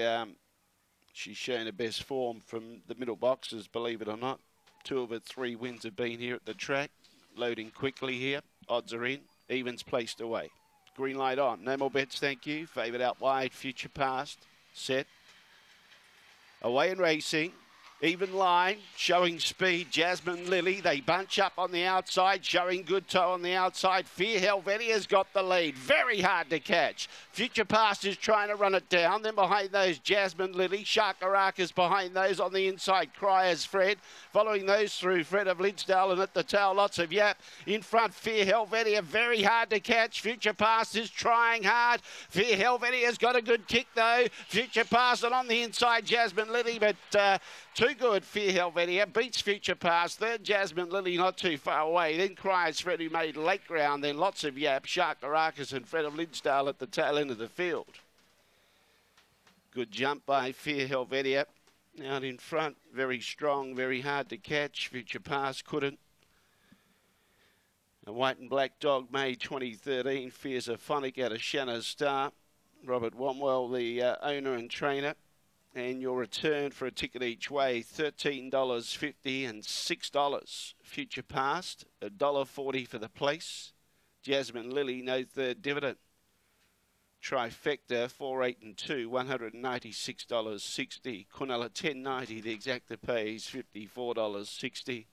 um, she's shown her best form from the middle boxes, believe it or not. Two of her three wins have been here at the track. Loading quickly here. Odds are in. Evens placed away. Green light on. No more bets, thank you. Favoured out wide. Future past. Set. Away and racing. Even line, showing speed. Jasmine Lily, they bunch up on the outside, showing good toe on the outside. Fear Helvetia's got the lead. Very hard to catch. Future Past is trying to run it down. Then behind those, Jasmine Lily. Sharkaraka's behind those on the inside. Cryers Fred. Following those through, Fred of Lidsdale and at the tail, lots of yap. In front, Fear Helvetia, very hard to catch. Future Past is trying hard. Fear Helvetia's got a good kick though. Future Past and on the inside, Jasmine Lily, but uh, too good, Fear Helvetia. Beats Future Past. Third, Jasmine Lily not too far away. Then Cries Fred, who made late ground. Then lots of yap. Shark Arrakis and Fred of Lidsdale at the tail end of the field. Good jump by Fear Helvetia. Out in front, very strong, very hard to catch. Future Past couldn't. A white and black dog, May 2013, Fear Zafonic out of Shanna's Star. Robert Womwell, the uh, owner and trainer and your return for a ticket each way $13.50 and $6 future past $1.40 for the place. Jasmine lily no third dividend. Trifecta 4 8 and 2 $196.60 Quinella 10.90 the exacta pays $54.60